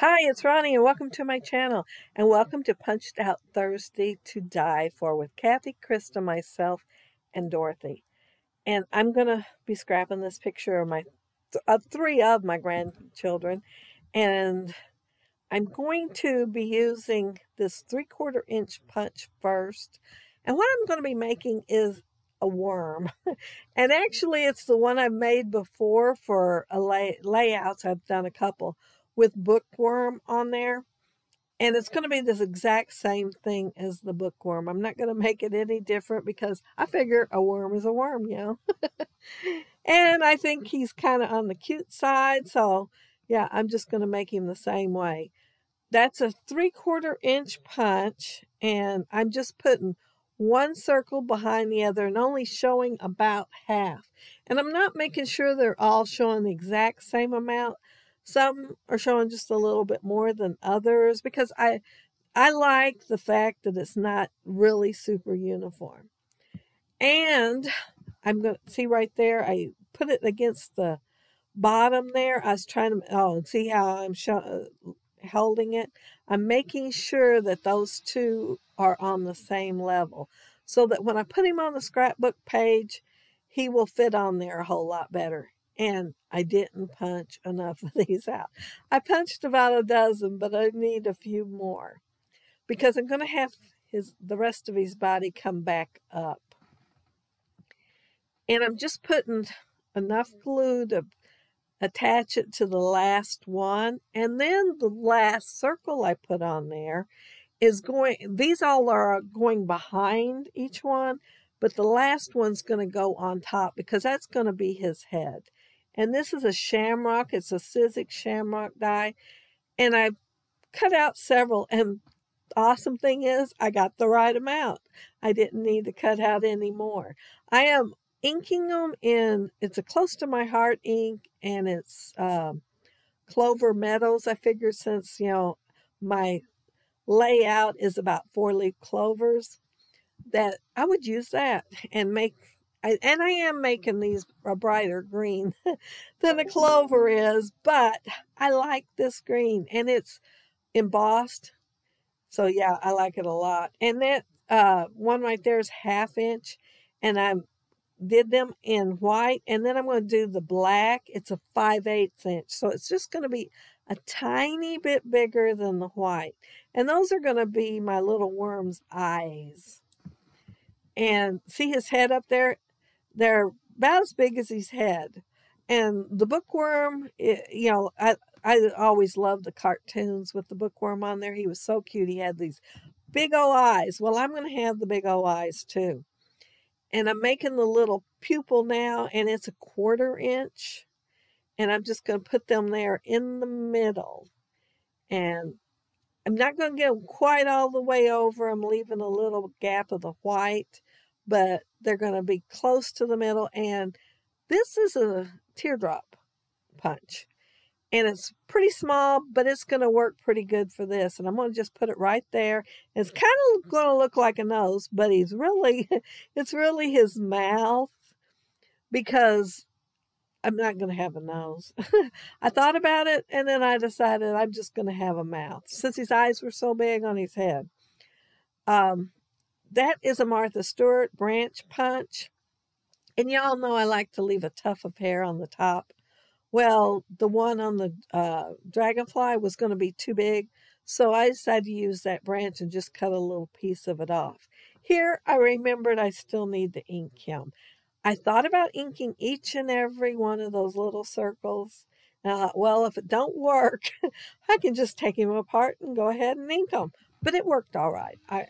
Hi, it's Roni, and welcome to my channel, and welcome to Punched Out Thursday to Die For with Kathy, Krista, myself, and Dorothy. And I'm going to be scrapping this picture of my of three of my grandchildren, and I'm going to be using this three-quarter inch punch first. And what I'm going to be making is a worm. and actually, it's the one I've made before for a lay layouts. I've done a couple with bookworm on there. And it's going to be this exact same thing as the bookworm. I'm not going to make it any different because I figure a worm is a worm, you know. and I think he's kind of on the cute side. So, yeah, I'm just going to make him the same way. That's a three quarter inch punch. And I'm just putting one circle behind the other and only showing about half. And I'm not making sure they're all showing the exact same amount. Some are showing just a little bit more than others because I I like the fact that it's not really super uniform. And I'm going to see right there, I put it against the bottom there. I was trying to, oh, see how I'm show, holding it? I'm making sure that those two are on the same level so that when I put him on the scrapbook page, he will fit on there a whole lot better and I didn't punch enough of these out. I punched about a dozen, but I need a few more because I'm going to have his the rest of his body come back up. And I'm just putting enough glue to attach it to the last one. And then the last circle I put on there is going, these all are going behind each one, but the last one's going to go on top because that's going to be his head. And this is a shamrock. It's a Sizzix shamrock die. And I cut out several. And awesome thing is I got the right amount. I didn't need to cut out any more. I am inking them in, it's a close to my heart ink and it's um, Clover Meadows. I figured since, you know, my layout is about four leaf clovers that I would use that and make I, and I am making these a brighter green than a clover is, but I like this green and it's embossed. So yeah, I like it a lot. And that uh, one right there is half inch and I did them in white and then I'm going to do the black. It's a 5 8 inch. So it's just going to be a tiny bit bigger than the white. And those are going to be my little worm's eyes. And see his head up there? They're about as big as his head. And the bookworm, it, you know, I, I always loved the cartoons with the bookworm on there. He was so cute. He had these big old eyes. Well, I'm going to have the big old eyes too. And I'm making the little pupil now, and it's a quarter inch. And I'm just going to put them there in the middle. And I'm not going to get them quite all the way over. I'm leaving a little gap of the white but they're going to be close to the middle. And this is a teardrop punch. And it's pretty small, but it's going to work pretty good for this. And I'm going to just put it right there. It's kind of going to look like a nose, but he's really, it's really his mouth because I'm not going to have a nose. I thought about it and then I decided I'm just going to have a mouth since his eyes were so big on his head. Um, that is a Martha Stewart branch punch. And y'all know I like to leave a tuft of hair on the top. Well, the one on the uh, dragonfly was going to be too big, so I decided to use that branch and just cut a little piece of it off. Here, I remembered I still need to ink him. I thought about inking each and every one of those little circles. Uh, well, if it don't work, I can just take him apart and go ahead and ink them but it worked all right. I,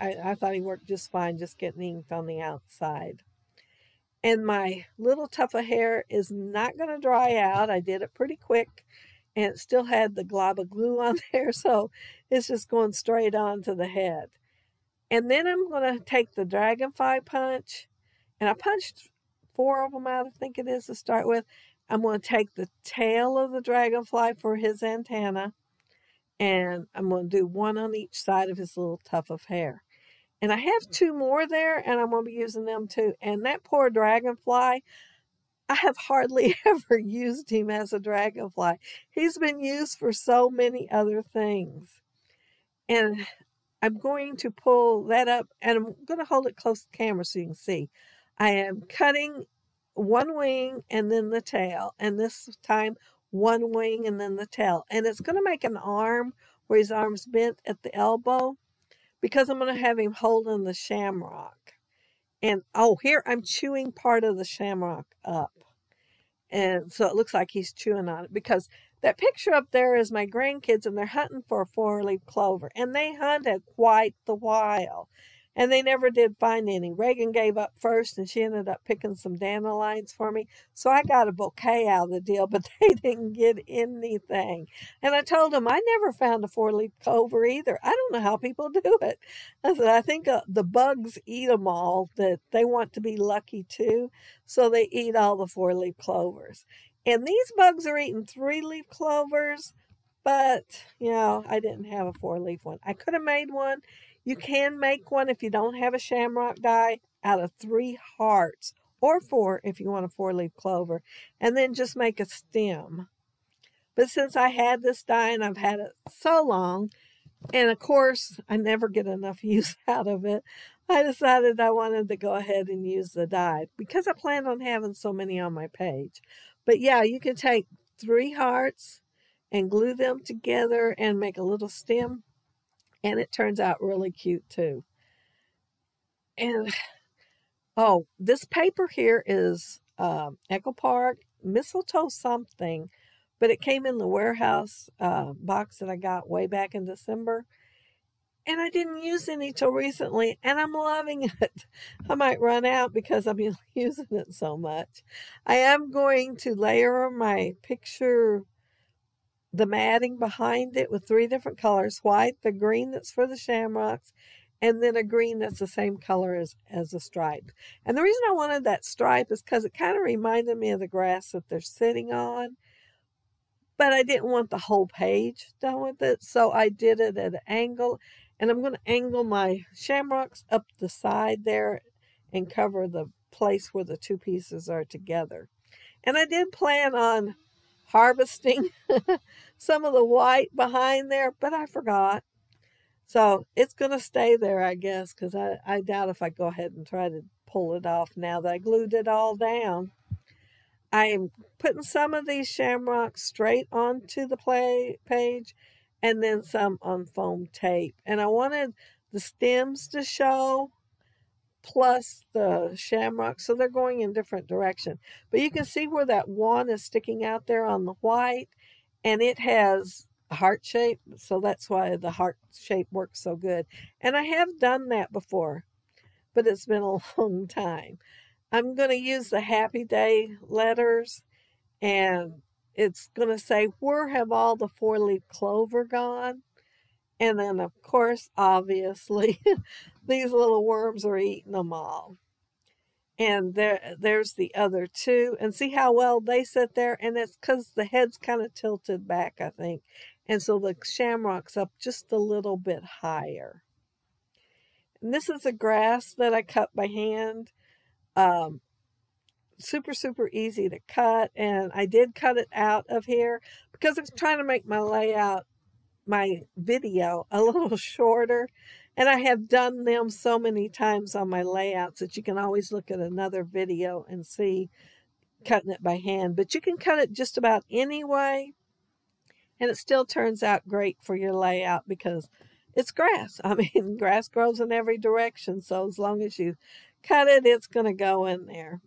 I, I thought he worked just fine, just getting inked on the outside. And my little tuft of hair is not going to dry out. I did it pretty quick and it still had the glob of glue on there. So it's just going straight on to the head. And then I'm going to take the dragonfly punch and I punched four of them out, I think it is to start with. I'm going to take the tail of the dragonfly for his antenna and I'm going to do one on each side of his little tuft of hair. And I have mm. two more there, and I'm going to be using them too. And that poor dragonfly, I have hardly ever used him as a dragonfly. He's been used for so many other things. And I'm going to pull that up and I'm going to hold it close to the camera so you can see. I am cutting one wing and then the tail. And this time, one wing and then the tail. And it's going to make an arm where his arm's bent at the elbow because I'm going to mm. have him holding the shamrock. And oh, here I'm chewing part of the shamrock up. And so it looks like he's chewing on it because that picture up there is my grandkids and they're hunting for a four leaf clover. And they hunted quite the while and they never did find any. Reagan gave up first, and she ended up picking some dandelions for me. So I got a bouquet out of the deal, but they didn't get anything. And I told them I never found a four leaf clover either. I don't know how people do it. I said, I think uh, the bugs eat them all, that they want to be lucky too. So they eat all the four leaf clovers. And these bugs are eating three leaf clovers, but, you know, I didn't have a four leaf one. I could have made one you can make one if you don't have a shamrock die out of three hearts or four if you want a four leaf clover, and then just make a stem. But since I had this die and I've had it so long, and of course I never get enough use out of it, I decided I wanted to go ahead and use the die because I plan on having so many on my page. But yeah, you can take three hearts and glue them together and make a little stem and it turns out really cute too. And oh, this paper here is um, Echo Park mistletoe something, but it came in the warehouse uh, box that I got way back in December. And I didn't use any till recently, and I'm loving it. I might run out because I'm using it so much. I am going to layer my picture the matting behind it with three different colors white, the green that's for the shamrocks, and then a green that's the same color as, as the stripe. And the reason I wanted that stripe is because it kind of reminded me of the grass that they're sitting on. But I didn't want the whole page done with it, so I did it at an angle. And I'm going to angle my shamrocks up the side there and cover the place where the two pieces are together. And I did plan on harvesting some of the white behind there, but I forgot. So it's going to stay there, I guess, because I, I doubt if I go ahead and try to pull it off now that I glued it all down. I am putting some of these shamrocks straight onto the play page and then some on foam tape. And I wanted the stems to show plus the shamrock. So they're going in different direction. But you can see where that one is sticking out there on the white and it has a heart shape. So that's why the heart shape works so good. And I have done that before, but it's been a long time. I'm going to use the happy day letters and it's going to say, where have all the four leaf clover gone? And then, of course, obviously, these little worms are eating them all. And there, there's the other two. And see how well they sit there? And it's because the head's kind of tilted back, I think. And so the shamrock's up just a little bit higher. And this is a grass that I cut by hand. Um, super, super easy to cut. And I did cut it out of here because I'm trying to make my layout my video a little shorter. And I have done them so many times on my layouts that you can always look at another video and see cutting it by hand. But you can cut it just about any way. And it still turns out great for your layout because it's grass. I mean, grass grows in every direction. So as long as you cut it, it's going to go in there.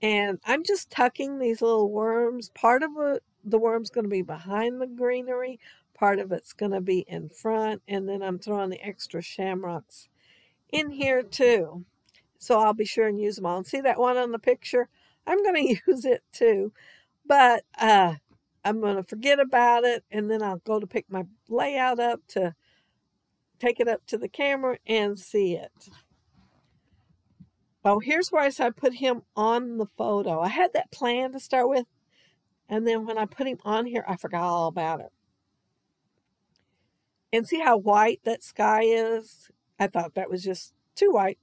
And I'm just tucking these little worms. Part of it, the worm's going to be behind the greenery. Part of it's going to be in front. And then I'm throwing the extra shamrocks in here too. So I'll be sure and use them all. And see that one on the picture? I'm going to use it too. But uh, I'm going to forget about it. And then I'll go to pick my layout up to take it up to the camera and see it. Oh, here's where I said I put him on the photo. I had that plan to start with. And then when I put him on here, I forgot all about it. And see how white that sky is? I thought that was just too white.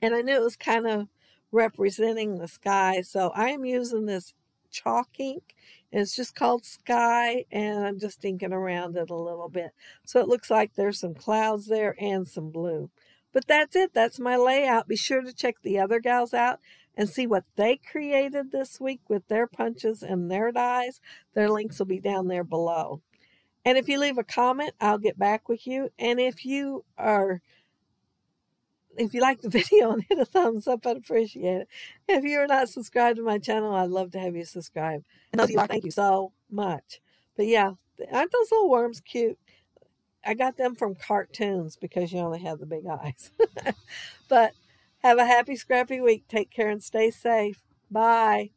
And I knew it was kind of representing the sky. So I am using this chalk ink. And it's just called Sky, and I'm just inking around it a little bit. So it looks like there's some clouds there and some blue. But that's it. That's my layout. Be sure to check the other gals out and see what they created this week with their punches and their dies. Their links will be down there below. And if you leave a comment, I'll get back with you. And if you are if you like the video and hit a thumbs up, I'd appreciate it. If you're not subscribed to my channel, I'd love to have you subscribe. And those of you are, thank you so much. But yeah, aren't those little worms cute? I got them from cartoons because you only have the big eyes. but have a happy, scrappy week. Take care and stay safe. Bye.